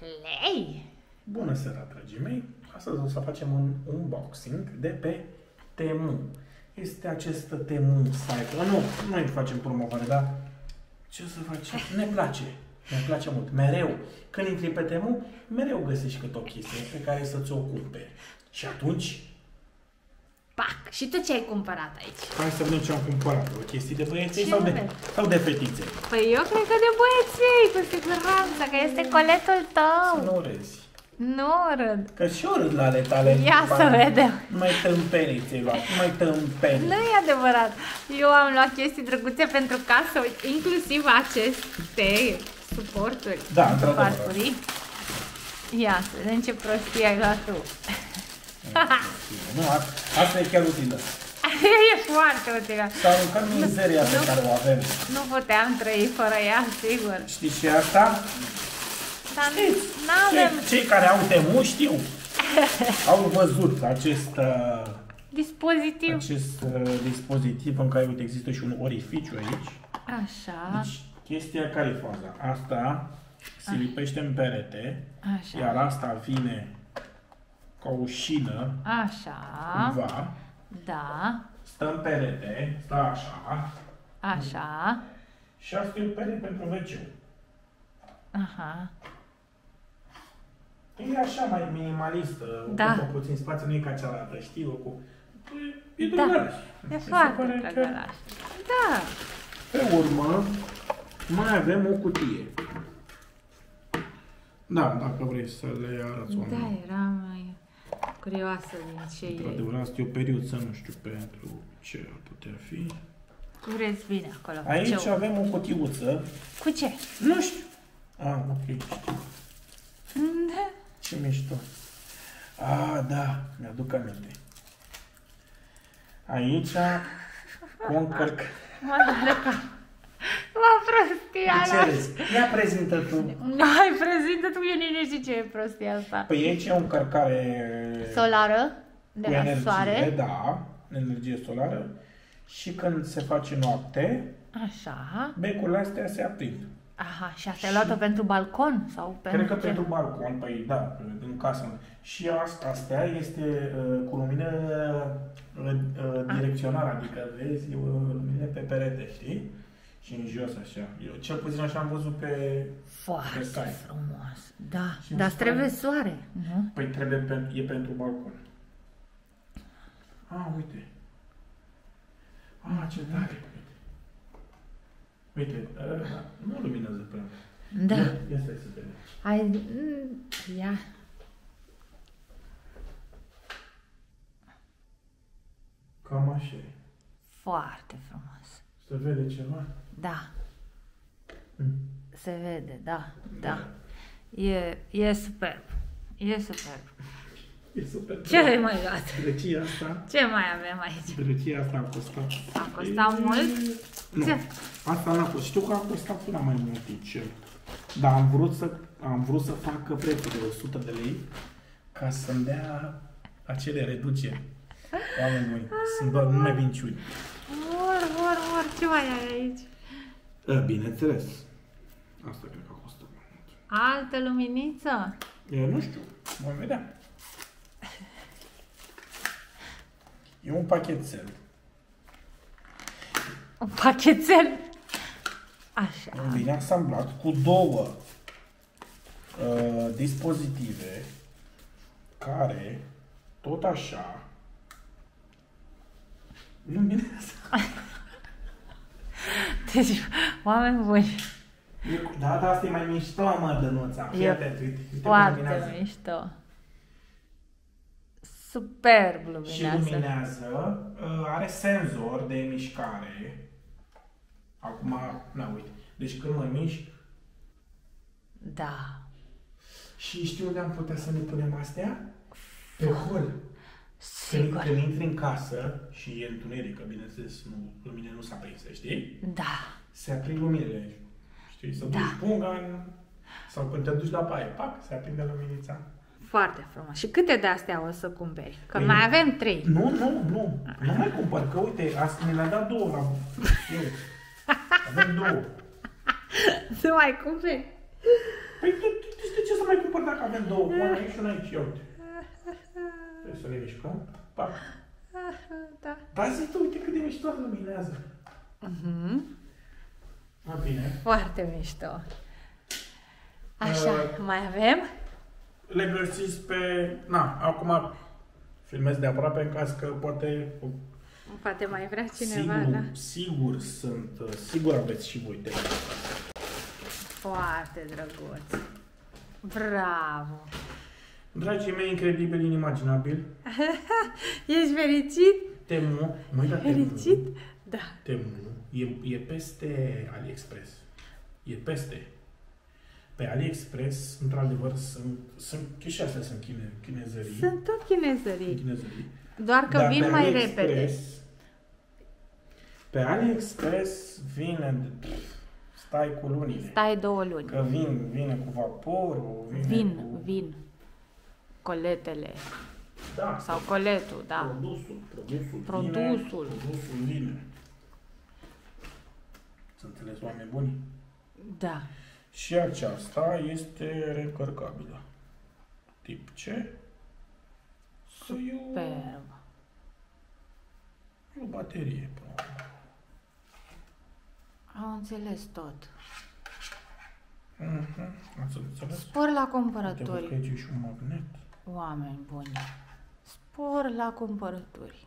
Clay? Bună seara, dragii mei! Astăzi o să facem un unboxing de pe Temu. Este acest Temu site. Nu, nu îi facem promovare, dar ce să facem? Ne place. Ne place mult. Mereu. Când intri pe Temu, mereu găsești câte o chestie pe care să-ți o cumperi. Și atunci, Pac! Și tu ce ai cumpărat aici? hai să vedem ce am cumpărat. O chestie de băieței Ce sau de, vezi? sau de fetițe? Păi eu cred că de băieței, cu siguranță, că este coletul Să tău. nu râzi. Nu râd. Că și eu râd la ale tale. Ia să Ba- vedem. Mai tâmpeni ți-ai luat, mai tâmpeni. Nu e adevărat. Eu am luat chestii drăguțe pentru casă, inclusiv aceste suporturi. Da, într-adevăr. Farfurii. Ia să vedem ce prostie ai luat tu. Nu, a- asta e chiar utilă. e foarte utilă. Să aruncăm mizeria pe nu. care o avem. Nu puteam trăi fără ea, sigur. Știți și asta? Dar Știți, nu avem cei, cei care au temu știu. Au văzut acest, uh, dispozitiv. acest uh, dispozitiv în care uite, există și un orificiu aici. Așa, Deci, chestia care e faza? Asta se lipește în perete, așa, iar asta vine ca o șină, așa, cumva, da, stă în perete, stă așa, așa, și asta e perete pentru wc aha. E așa mai minimalistă, Da. ocupă puțin spațiu, nu e ca cealaltă, știi, cu... E Da. drăgălaș. E Mi se foarte pare că- drăgălaș. Da, Pe urmă, mai avem o cutie. Da, dacă vrei să le arăți da, oamenilor. era mai curioasă din ce e. Într-adevăr, asta e o periuță, nu știu pentru ce ar putea fi. Cureți bine acolo. Aici ce avem o cutiuță. Cu ce? Nu știu. Ah, ok, știu. Da. Ce mișto. Ah, da, mi-aduc aminte. Aici, cu un cărc... Mă doare cap. Mă prostia De ce ala. râzi? Ia prezintă tu. Hai, prezintă tu, eu nici nu știu ce e prostia asta. Păi aici e o încărcare Solară, de cu la energie, soare. da, energie solară. Și când se face noapte, Așa. becurile astea se aprind. Aha, și asta ai luat-o pentru balcon? Sau pentru Cred că ce? pentru balcon, păi da, în casă. Și asta, astea este uh, cu lumină uh, uh, direcțională, adică vezi uh, luminile pe perete, știi? Și în jos așa. Eu cel puțin așa am văzut pe... Pe Foarte site. frumos. Da, Și dar îmi spune- trebuie soare, nu? Păi trebuie, pe, e pentru balcon. Ah, uite. Ah, ce tare. Uite, uh, nu luminează prea. Da. Ia, ia stai să vedem. Hai, mm, ia. Cam așa e. Foarte frumos. Se vede ceva? Da, Mm. se vede, da, da. E, e superb. E superb. E super. Ce ai mai luat? Drăcia asta, Ce mai avem aici? drăcia asta a costat. A costat mult? Nu, Ce? asta n-a fost. Știu că a costat până mai mult cel. Dar am vrut să, am vrut să fac prețul de 100 de lei ca să-mi dea acele reduceri. Oameni buni, sunt doar numai vinciuni. Mor, mor, mor, ce mai ai aici? Da, bineînțeles. Asta cred că a costat mai mult. Altă luminiță? Eu nu știu, vom vedea. E un pachetel. Un pachetel? Așa. Vine asamblat cu două uh, dispozitive care, tot așa, luminează. Deci, oameni buni, E cu- Da, da, asta e mai mișto, mă, Dănuța. Fii E atent, uite, uite cum foarte luminează. mișto. Superb Și luminează. luminează, uh, are senzor de mișcare. Acum, na, uite. Deci când mă mișc, Da. și știu unde am putea să ne punem astea? Pe hol. Când, Sigur. când intri în casă și e întuneric, că bineînțeles nu, luminile nu s-a prins, știi? Da. Se aprind luminile. Știi? Să Da. duci șpunga în... Sau când te duci la baie, pac, se aprinde luminița. Foarte frumos. Și câte de astea o să cumperi? Că Păi- mai avem trei. Nu, nu, nu. Nu mai cumpăr, că uite, asta mi le-a dat două la... Eu. Avem două. Să mai cumperi? Păi tu, tu, tu, de ce să mai cumpăr Avem două coane aici și una aici, ia uite. Trebuie să le mișcăm. Pac. Da. Dar zic tu, uite cât de mișto luminează. Mhm. Mă bine. Foarte mișto. Așa, Uh, mai avem? Le găsiți pe... Na, acum filmez de aproape în caz că poate... Poate mai vrea cineva, sigur, da? sigur sunt, uh, sigur aveți și voi temele astea. Foarte drăguț. Bravo! Dragii mei, incredibil, inimaginabil. Ești fericit? Temu, măi, da, Temu, Fericit? Da. Temu e, e peste AliExpress. E peste. Pe AliExpress, într-adevăr, sunt, sunt și astea sunt chine, chinezării. Sunt tot Sunt chinezării. chinezării. Doar că Dar vin pe mai AliExpress- repede. Pe AliExpress vine, pf, stai cu lunile. Stai două luni. Că vin, vine cu vaporul, vine Vin, cu... vin. Coletele. Da, Sau coletul, da. produsul, produsul, Produsul. Vine, produsul vine. Să înțeles, oameni buni? Da. Și aceasta este reîncărcabilă. Tip C. Să e o, Superb. o baterie. probabil. Am înțeles tot. Mhm, Ați înțeles? Spor la Uite, văd că cumpărături, aici e și un magnet. Oameni buni. Spor la cumpărături.